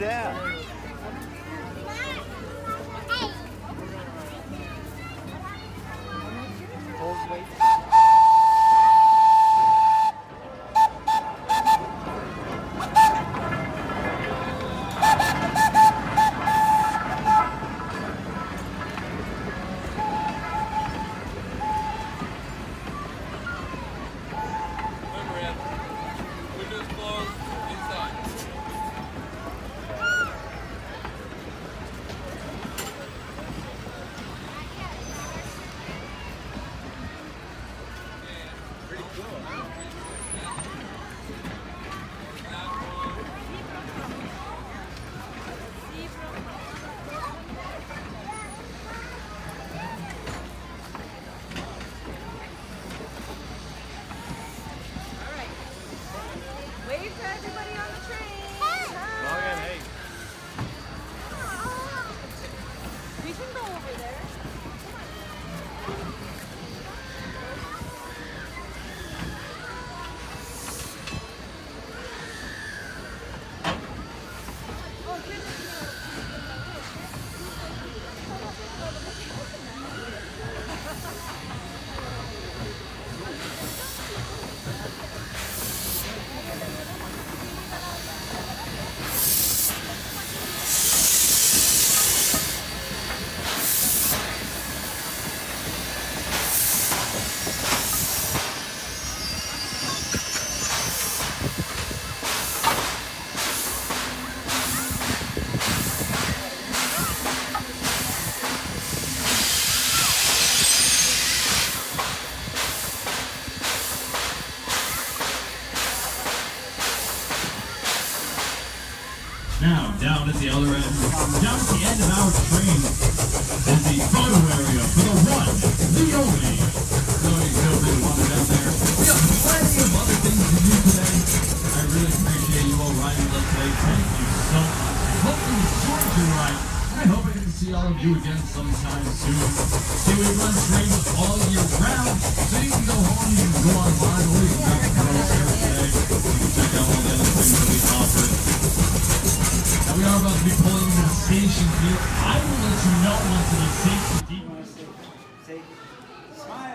Who's that? Everybody Now, down at the other end, down at the end of our train, is the photo area for the one, the only. So you feel a bit down there. We have plenty of other things to do today. I really appreciate you all riding with us today. Thank you so much. I hope you enjoyed your ride. I hope I to see all of you again sometime soon. See, we run trains all year round, so you can go home, you can go online, or you can are about to be pulling into the station here. I will let you know once it is safe. Smile.